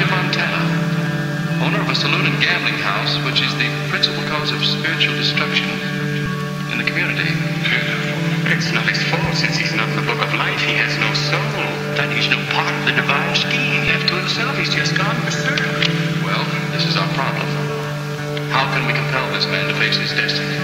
Montana. Owner of a saloon and gambling house, which is the principal cause of spiritual destruction in the community. It's not his fault since he's not in the book of life. He has no soul. That he's no part of the divine scheme. Left to himself, he's just gone berserk. Well, this is our problem. How can we compel this man to face his destiny?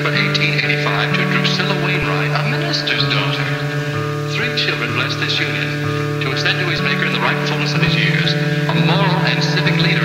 September 1885 to Drusilla Wainwright, a minister's daughter. Three children blessed this union to extend to his maker in the rightfulness of his years, a moral and civic leader.